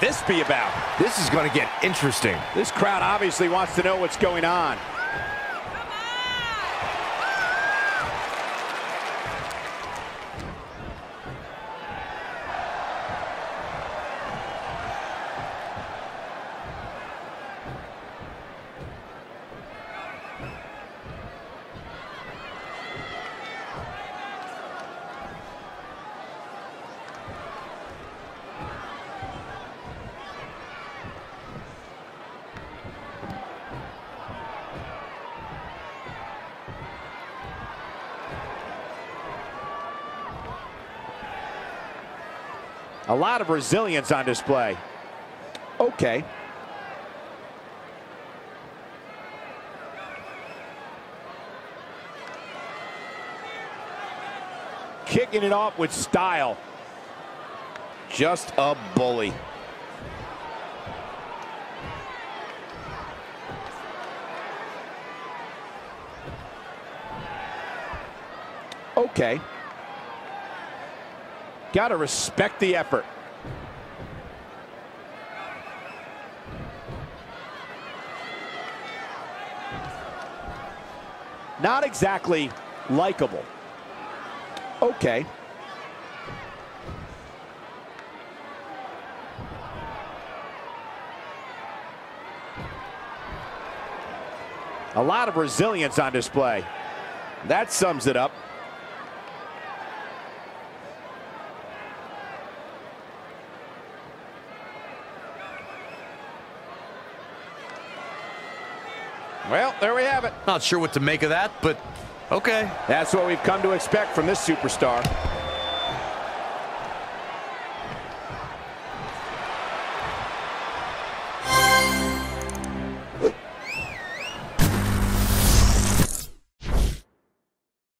this be about? This is going to get interesting. This crowd obviously wants to know what's going on. A lot of resilience on display. Okay. Kicking it off with style. Just a bully. Okay. Got to respect the effort. Not exactly likable. Okay. A lot of resilience on display. That sums it up. Well, there we have it. Not sure what to make of that, but okay. That's what we've come to expect from this superstar.